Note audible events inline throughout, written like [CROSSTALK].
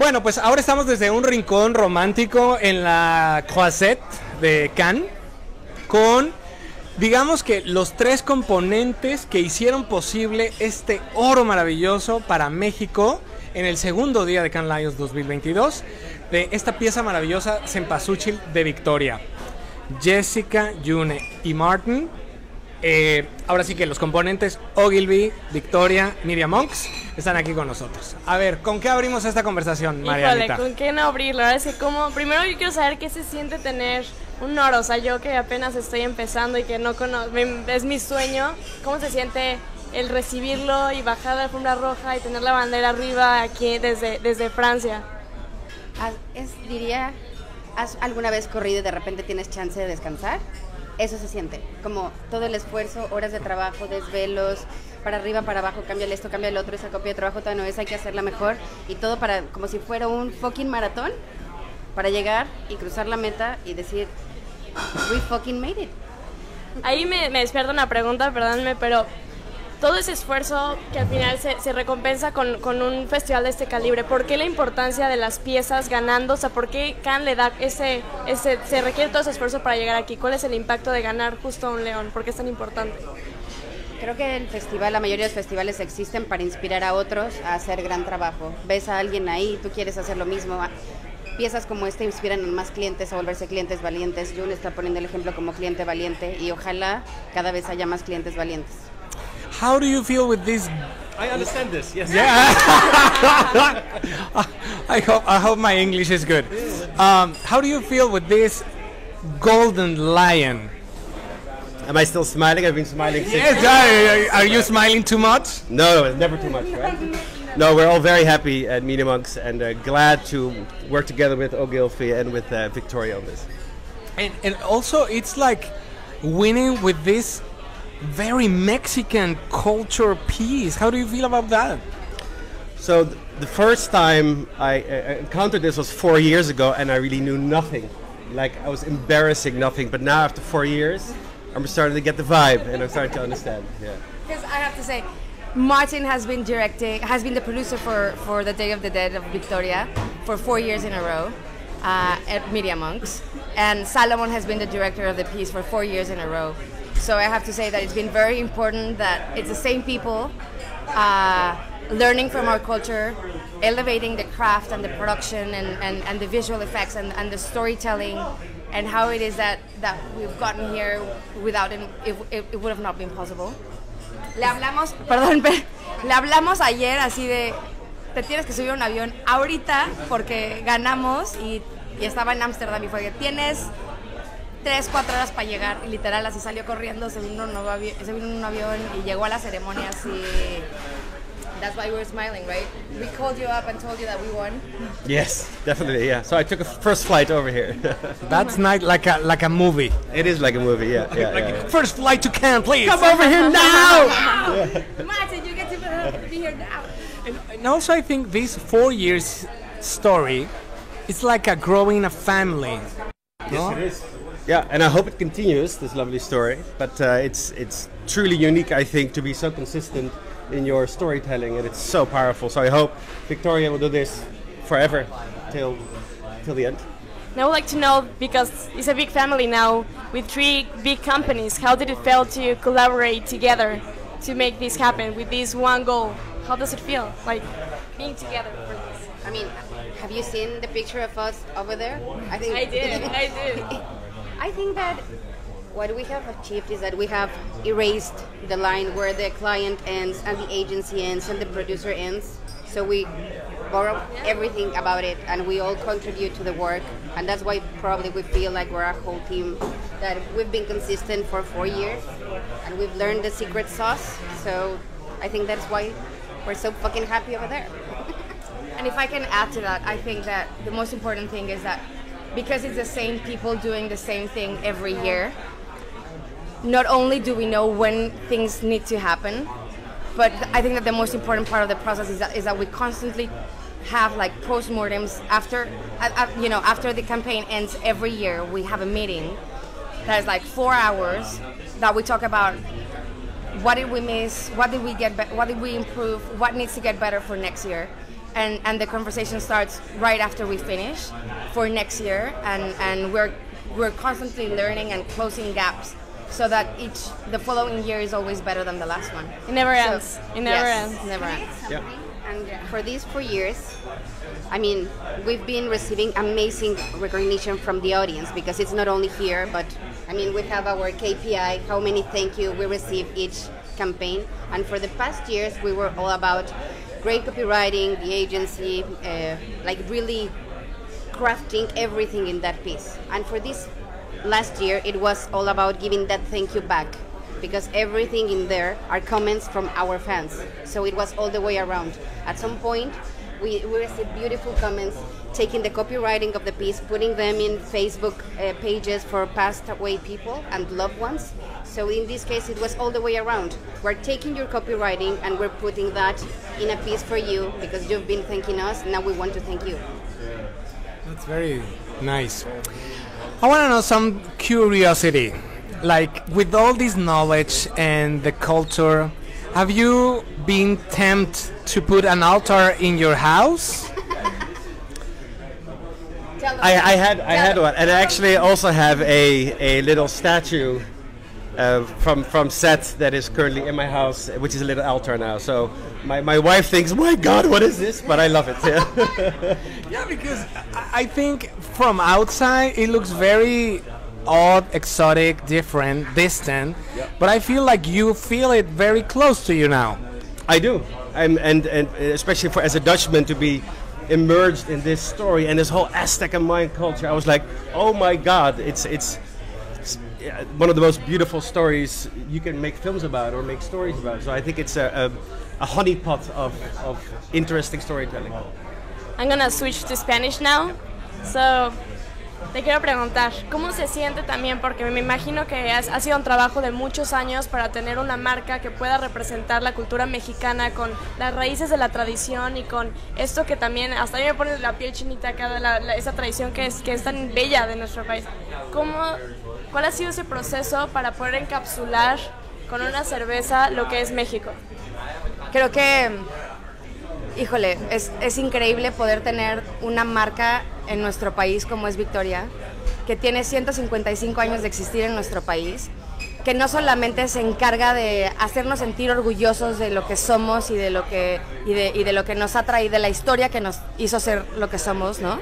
Bueno, pues ahora estamos desde un rincón romántico en la Croisette de Cannes con, digamos que los tres componentes que hicieron posible este oro maravilloso para México en el segundo día de Cannes Lions 2022 de esta pieza maravillosa Cempasúchil de Victoria. Jessica, June y Martin. Eh, ahora sí que los componentes Ogilvy, Victoria, Miriam Monks están aquí con nosotros. A ver, ¿con qué abrimos esta conversación, Híjole, ¿con qué no abrirla? Ahora como, primero yo quiero saber qué se siente tener un oro, o sea, yo que apenas estoy empezando y que no conozco, es mi sueño, ¿cómo se siente el recibirlo y bajar la alfombra roja y tener la bandera arriba aquí desde, desde Francia? Es, diría, ¿has alguna vez corrido y de repente tienes chance de descansar? Eso se siente, como todo el esfuerzo, horas de trabajo, desvelos, para arriba, para abajo, cambia esto, cambia el otro, esa copia de trabajo todavía no es, hay que hacerla mejor y todo para, como si fuera un fucking maratón, para llegar y cruzar la meta y decir, we fucking made it. Ahí me, me despierta una pregunta, perdónme, pero todo ese esfuerzo que al final se, recompensa con, un festival de este calibre, ¿por qué la importancia de las piezas ganando? O sea, ¿por qué Cannes le da ese, ese, se requiere todo ese esfuerzo para llegar aquí? ¿Cuál es el impacto de ganar justo a un león? ¿Por qué es tan importante? Creo que el festival, la mayoría de los festivales existen para inspirar a otros a hacer gran trabajo. Ves a alguien ahí, tú quieres hacer lo mismo. Piezas como esta inspiran a más clientes a volverse clientes valientes. June está poniendo el ejemplo como cliente valiente y ojalá cada vez haya más clientes valientes. How do you feel with this? I understand this. Yes. Yeah. [LAUGHS] I hope I hope my English is good. Um, how do you feel with this golden lion? Am I still smiling? I've been smiling since. Yes. Are, are you smiling too much? No, no, never too much, right? No, we're all very happy at Media Monks and uh, glad to work together with Ogilvy and with uh, Victoria on this. And, and also, it's like winning with this very Mexican culture piece. How do you feel about that? So th- the first time I uh, encountered this was four years ago, and I really knew nothing. Like I was embarrassing nothing. But now after four years, I'm starting to get the vibe, and I'm starting to understand. Yeah. Because I have to say, Martin has been directing, has been the producer for for the Day of the Dead of Victoria for four years in a row. Uh, at Media Monks, and Salomon has been the director of the piece for four years in a row. So I have to say that it's been very important that it's the same people uh, learning from our culture, elevating the craft and the production and, and, and the visual effects and, and the storytelling and how it is that, that we've gotten here without it, it, it would have not been possible. Le hablamos, [LAUGHS] perdón, le hablamos ayer así de, te tienes que subir un avión ahorita porque ganamos y, y estaba en Ámsterdam y fue que tienes tres, cuatro horas para llegar. Y literal, así salió corriendo, se vino, un avión, se vino en un avión y llegó a la ceremonia así. That's why we were smiling, right? We called you up and told you that we won. Yes, definitely, yeah. So I took a first flight over here. [LAUGHS] That's not like a like a movie. It is like a movie, yeah. yeah, like yeah. First flight to Cannes, please. Come over here [LAUGHS] now. [LAUGHS] Martin, you get to be here now. And, and also, I think this four years story, it's like a growing a family. Yes, no? it is. Yeah, and I hope it continues this lovely story. But uh, it's it's truly unique, I think, to be so consistent in your storytelling, and it's so powerful. So I hope Victoria will do this forever till till the end. Now, I would like to know because it's a big family now with three big companies. How did it feel to collaborate together to make this happen with this one goal? How does it feel like being together for this? I mean, have you seen the picture of us over there? I think I did. I did. [LAUGHS] I think that what we have achieved is that we have erased the line where the client ends and the agency ends and the producer ends. So we borrow everything about it and we all contribute to the work. And that's why probably we feel like we're a whole team that we've been consistent for four years and we've learned the secret sauce. So I think that's why we're so fucking happy over there. [LAUGHS] and if I can add to that, I think that the most important thing is that because it's the same people doing the same thing every year, not only do we know when things need to happen, but I think that the most important part of the process is that, is that we constantly have like postmortems after, uh, you know, after the campaign ends every year. We have a meeting that is like four hours that we talk about what did we miss, what did we get, what did we improve, what needs to get better for next year, and, and the conversation starts right after we finish for next year, and, and we're we're constantly learning and closing gaps so that each the following year is always better than the last one. It never So- ends. It never yes, ends. Never ends. Yeah. And for these four years, I mean, we've been receiving amazing recognition from the audience because it's not only here, but I mean, we have our KPI, how many thank you we receive each campaign. And for the past years, we were all about great copywriting, the agency, uh, like really crafting everything in that piece. And for this last year, it was all about giving that thank you back because everything in there are comments from our fans. So it was all the way around. At some point, we, we received beautiful comments, taking the copywriting of the piece, putting them in Facebook uh, pages for passed away people and loved ones. So in this case, it was all the way around. We're taking your copywriting and we're putting that in a piece for you because you've been thanking us. Now we want to thank you. That's very nice. I want to know some curiosity. Like, with all this knowledge and the culture, have you been tempted to put an altar in your house? [LAUGHS] I, I had I had one, and I actually also have a, a little statue uh, from from set that is currently in my house, which is a little altar now. So my, my wife thinks, "My God, what is this?" But I love it. Yeah. [LAUGHS] Yeah, because I think from outside it looks very odd, exotic, different, distant. But I feel like you feel it very close to you now. I do, I'm, and and especially for as a Dutchman to be immersed in this story and this whole Aztec and Mayan culture, I was like, oh my God, it's it's. Yeah, One of the most beautiful stories you can make films about or make stories about. So I think it's a, a, a honeypot of, of interesting storytelling. I'm gonna switch to Spanish now. So, te quiero preguntar, ¿cómo se siente también? Porque me imagino que ha sido un trabajo de muchos años para tener una marca que pueda representar la cultura mexicana con las raíces de la tradición y con esto que también, hasta a mí me pone la piel chinita de la- la- esa tradición que es, que es tan bella de nuestro país. ¿Cómo, ¿Cuál ha sido ese proceso para poder encapsular con una cerveza lo que es México? Creo que, híjole, es, es increíble poder tener una marca en nuestro país como es Victoria, que tiene 155 años de existir en nuestro país, que no solamente se encarga de hacernos sentir orgullosos de lo que somos y de lo que, y de, y de lo que nos ha traído, de la historia que nos hizo ser lo que somos, ¿no?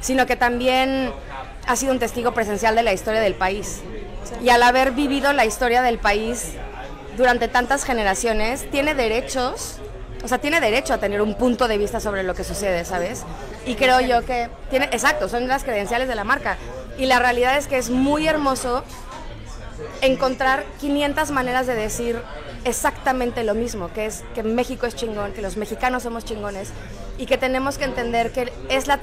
Sino que también ha sido un testigo presencial de la historia del país. Y al haber vivido la historia del país durante tantas generaciones, tiene derechos, o sea, tiene derecho a tener un punto de vista sobre lo que sucede, ¿sabes? Y creo yo que tiene, exacto, son las credenciales de la marca. Y la realidad es que es muy hermoso encontrar 500 maneras de decir exactamente lo mismo, que es que México es chingón, que los mexicanos somos chingones y que tenemos que entender que es la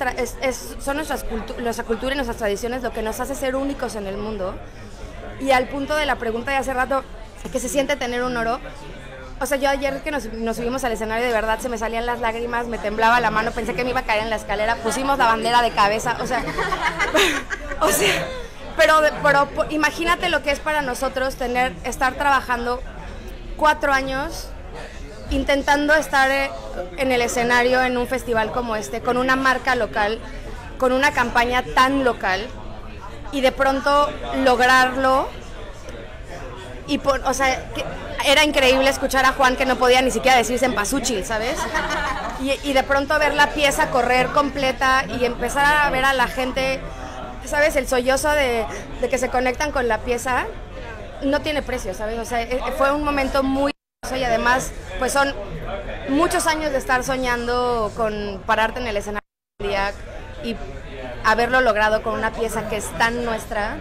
son nuestras cultu- nuestra cultura y nuestras tradiciones lo que nos hace ser únicos en el mundo. Y al punto de la pregunta de hace rato, que se siente tener un oro, o sea, yo ayer que nos, subimos al escenario de verdad se me salían las lágrimas, me temblaba la mano, pensé que me iba a caer en la escalera, pusimos la bandera de cabeza, o sea, [LAUGHS] o sea, pero, pero imagínate lo que es para nosotros tener, estar trabajando cuatro años intentando estar eh, en el escenario en un festival como este, con una marca local, con una campaña tan local, y de pronto lograrlo. Y por, o sea, era increíble escuchar a Juan que no podía ni siquiera decirse en pasuchil, ¿sabes? Y, de pronto ver la pieza correr completa y empezar a ver a la gente, ¿sabes? El sollozo de, que se conectan con la pieza no tiene precio, ¿sabes? O sea, e- e- fue un momento muy y además, pues son muchos años de estar soñando con pararte en el escenario y haberlo logrado con una pieza que es tan nuestra,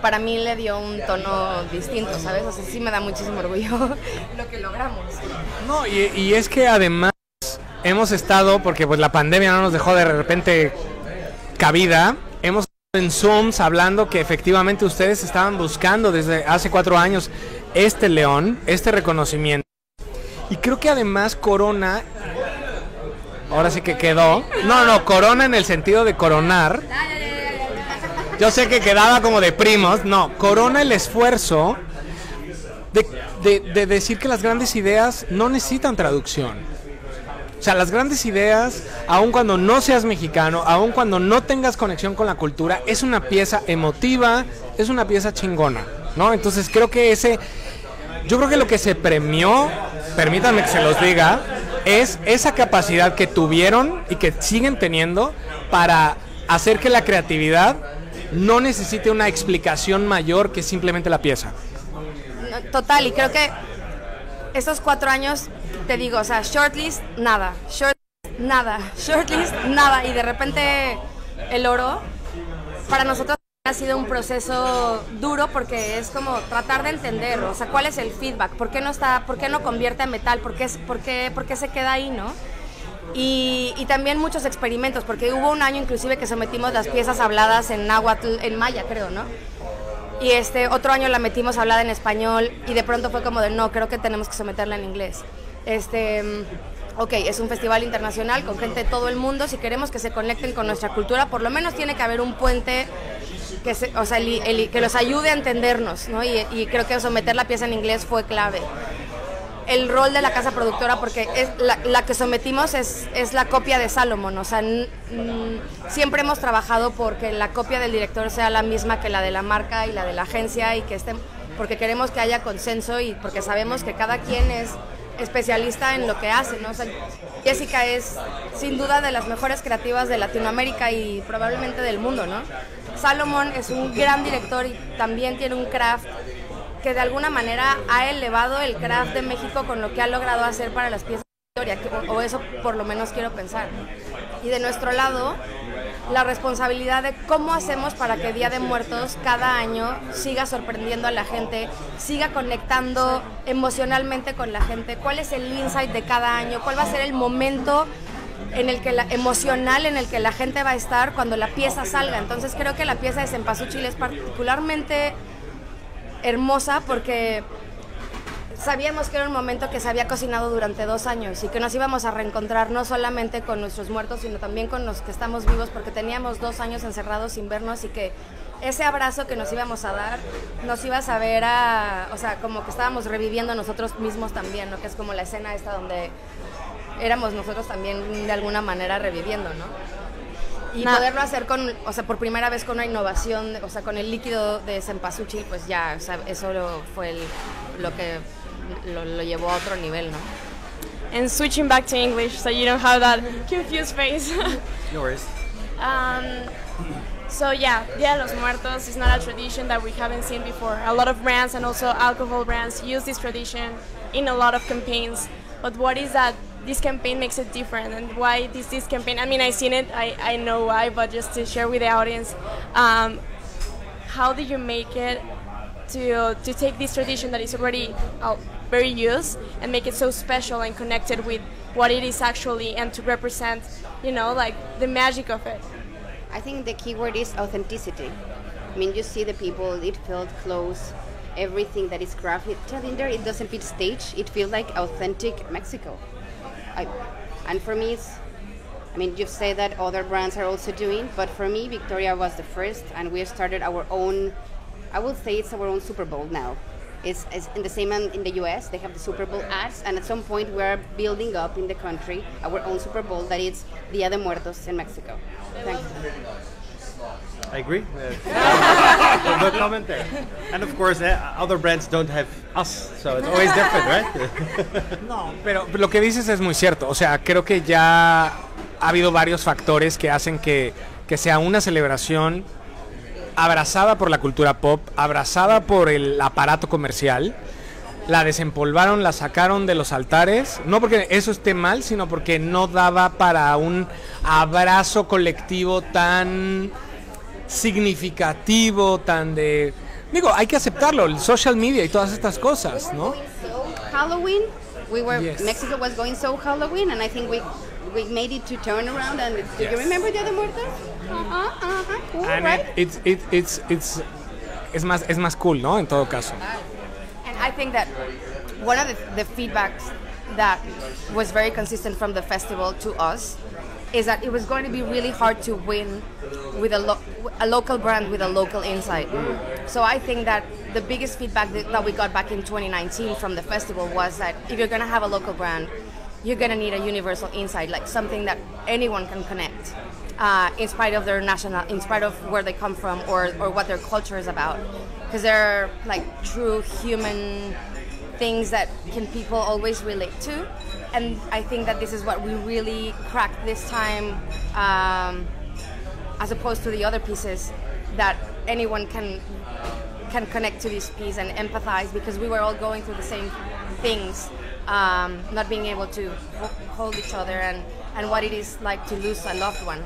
para mí le dio un tono distinto, ¿sabes? O sea, sí me da muchísimo orgullo [LAUGHS] lo que logramos. No, y, y es que además hemos estado, porque pues la pandemia no nos dejó de repente cabida, hemos estado en Zooms hablando que efectivamente ustedes estaban buscando desde hace cuatro años este león, este reconocimiento. Y creo que además Corona, ahora sí que quedó, no, no, Corona en el sentido de coronar. Yo sé que quedaba como de primos, no, Corona el esfuerzo de, de- de decir que las grandes ideas no necesitan traducción. O sea, las grandes ideas, aun cuando no seas mexicano, aun cuando no tengas conexión con la cultura, es una pieza emotiva, es una pieza chingona, ¿no? Entonces creo que ese, yo creo que lo que se premió, permítanme que se los diga, es esa capacidad que tuvieron y que siguen teniendo para hacer que la creatividad no necesite una explicación mayor que simplemente la pieza. Total, y creo que estos cuatro años, te digo, o sea, shortlist, nada, shortlist, nada, [LAUGHS] shortlist, nada, y de repente el oro, para nosotros ha sido un proceso duro porque es como tratar de entender, o sea, cuál es el feedback, por qué no está, por qué no convierte en metal, por qué, por qué, por qué se queda ahí, ¿no? Y, y, también muchos experimentos, porque hubo un año inclusive que sometimos las piezas habladas en náhuatl, en maya creo, ¿no? Y este otro año la metimos hablada en español y de pronto fue como de no, creo que tenemos que someterla en inglés. Este, ok, es un festival internacional con gente de todo el mundo, si queremos que se conecten con nuestra cultura, por lo menos tiene que haber un puente que, se, o sea, el, el, que los ayude a entendernos, ¿no? Y, y creo que someter la pieza en inglés fue clave el rol de la casa productora porque es la, que sometimos es, es, la copia de Salomon, o sea, siempre hemos trabajado porque la copia del director sea la misma que la de la marca y la de la agencia y que estén, porque queremos que haya consenso y porque sabemos que cada quien es especialista en lo que hace, ¿no? O sea, Jessica es sin duda de las mejores creativas de Latinoamérica y probablemente del mundo, ¿no? Salomon es un gran director y también tiene un craft que de alguna manera ha elevado el craft de México con lo que ha logrado hacer para las piezas de historia, o eso por lo menos quiero pensar. Y de nuestro lado, la responsabilidad de cómo hacemos para que Día de Muertos cada año siga sorprendiendo a la gente, siga conectando emocionalmente con la gente, cuál es el insight de cada año, cuál va a ser el momento en el que la, emocional en el que la gente va a estar cuando la pieza salga. Entonces creo que la pieza de Cempasúchil es particularmente hermosa porque sabíamos que era un momento que se había cocinado durante dos años y que nos íbamos a reencontrar no solamente con nuestros muertos, sino también con los que estamos vivos, porque teníamos dos años encerrados sin vernos y que ese abrazo que nos íbamos a dar nos iba a saber a, o sea, como que estábamos reviviendo nosotros mismos también, ¿no? Que es como la escena esta donde éramos nosotros también de alguna manera reviviendo, ¿no? Y nah. poderlo hacer con, o sea, por primera vez con una innovación, o sea, con el líquido de cempasúchil, pues ya, o sea, eso lo, fue el, lo que lo, lo, llevó a otro nivel, ¿no? And switching back to English, so you don't have that confused face. no worries. [LAUGHS] Um, so yeah, Dia de los Muertos is not a tradition that we haven't seen before. A lot of brands and also alcohol brands use this tradition in a lot of campaigns. But what is that this campaign makes it different and why this this campaign i mean i've seen it i, I know why but just to share with the audience um, how did you make it to to take this tradition that is already uh, very used and make it so special and connected with what it is actually and to represent you know like the magic of it i think the key word is authenticity i mean you see the people it felt close everything that is crafted in there it doesn't feel staged it feels like authentic mexico I, and for me, it's, I mean, you've said that other brands are also doing, but for me, Victoria was the first, and we started our own. I would say it's our own Super Bowl now. It's, it's in the same um, in the U.S. They have the Super Bowl ads, and at some point we are building up in the country our own Super Bowl that is Dia de Muertos in Mexico. Thanks. I agree. [LAUGHS] Uh, no comment there. And of course, uh, other brands don't have us, so it's always different, right? [LAUGHS] no, pero lo que dices es muy cierto. O sea, creo que ya ha habido varios factores que hacen que, que sea una celebración abrazada por la cultura pop, abrazada por el aparato comercial. La desempolvaron, la sacaron de los altares, no porque eso esté mal, sino porque no daba para un abrazo colectivo tan significativo, tan de... Digo, hay que aceptarlo, el social media y todas estas cosas, ¿no? Halloween, we were, yes. Mexico was going so Halloween, and I think we we made it to turn around. And do yes. you remember Dia de Muertos? Uh-huh, uh-huh, cool, and right? It, it, it, it's, it's, es más, es más cool, ¿no? En todo caso. I think that one of the, the feedbacks that was very consistent from the festival to us is that it was going to be really hard to win with a, lo- a local brand with a local insight. So I think that the biggest feedback that, that we got back in 2019 from the festival was that if you're going to have a local brand, you're gonna need a universal insight, like something that anyone can connect, uh, in spite of their national, in spite of where they come from or, or what their culture is about, because they're like true human things that can people always relate to, and I think that this is what we really cracked this time, um, as opposed to the other pieces that anyone can can connect to this piece and empathize because we were all going through the same things, um, not being able to hold each other and, and what it is like to lose a loved one.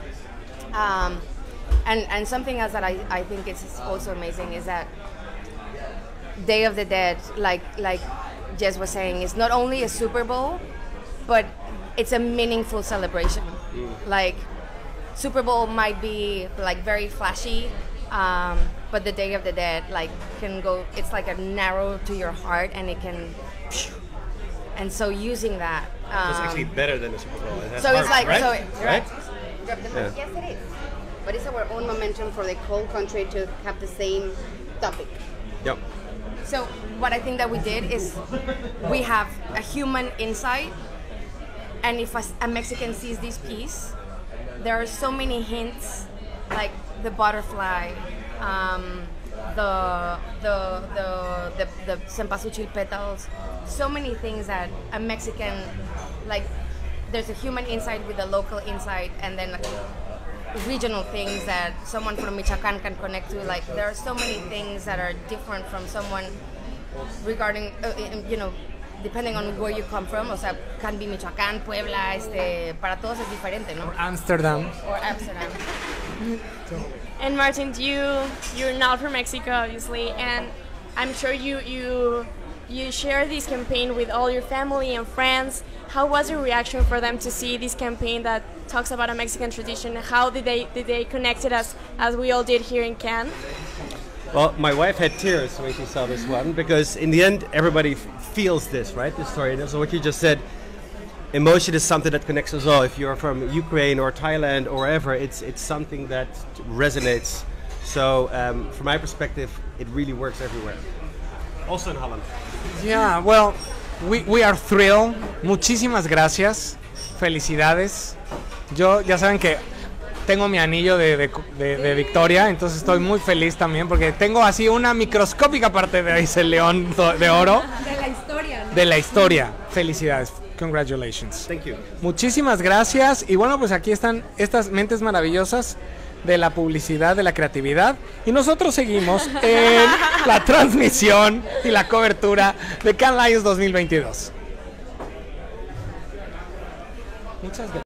Um, and, and something else that I, I think is also amazing is that Day of the Dead, like like Jess was saying, is not only a Super Bowl, but it's a meaningful celebration. Like Super Bowl might be like very flashy, um, but the Day of the Dead like can go. It's like a narrow to your heart, and it can. And so using that. Um, It's actually better than the Super Bowl. It has so it's like right? so. it- right? Yes, it is. But it's our own momentum for the whole country to have the same topic. Yep. So what I think that we did is we have a human insight, and if a, a Mexican sees this piece, there are so many hints, like the butterfly, um, the the the the, the cempasúchil petals, so many things that a Mexican, like, there's a human insight with a local insight, and then regional things that someone from Michoacan can connect to. Like there are so many things that are different from someone regarding, uh, you know, depending on where you come from. O sea, can be Michoacán, Puebla, este, para todos es diferente, ¿no? Amsterdam. Or Amsterdam. And Martin, you you're not from Mexico, obviously, and I'm sure you you you share this campaign with all your family and friends. How was the reaction for them to see this campaign that talks about a Mexican tradition? How did they did they connect it as as we all did here in Cannes? Well, my wife had tears when she saw this one because in the end, everybody feels this, right? This story. And so what you just said, emotion is something that connects us all. If you're from Ukraine or Thailand or wherever, it's it's something that resonates. So um, from my perspective, it really works everywhere. Also in Holland. Yeah, well, we, we are thrilled. Muchísimas gracias. Felicidades. Yo, ya saben que tengo mi anillo de, de- de- de victoria, entonces estoy muy feliz también porque tengo así una microscópica parte de ese león de oro [LAUGHS] De la historia, de la historia. Felicidades. Congratulations. Thank you. Muchísimas gracias. Y bueno, pues aquí están estas mentes maravillosas de la publicidad, de la creatividad. Y nosotros seguimos en [LAUGHS] la transmisión y la cobertura de Can Lions 2022. Muchas gracias.